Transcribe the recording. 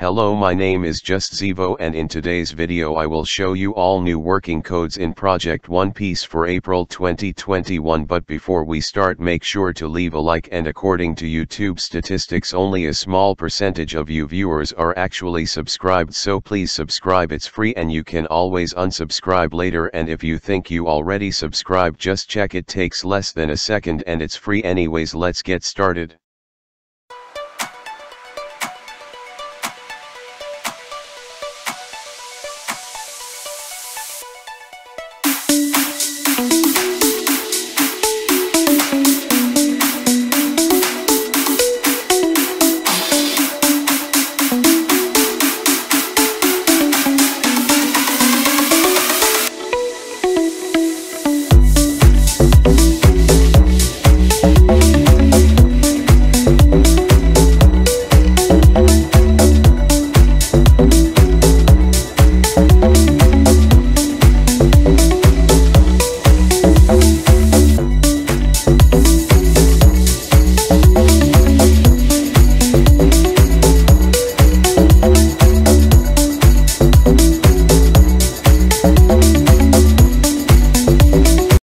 Hello my name is JustZivo and in today's video I will show you all new working codes in Project One Piece for April 2021 but before we start make sure to leave a like and according to YouTube statistics only a small percentage of you viewers are actually subscribed so please subscribe. It's free and you can always unsubscribe later and if you think you already subscribed just check it takes less than a second and it's free anyways. Let's get started.